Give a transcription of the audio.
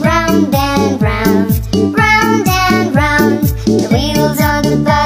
round and round, round and round. The wheels on the bus.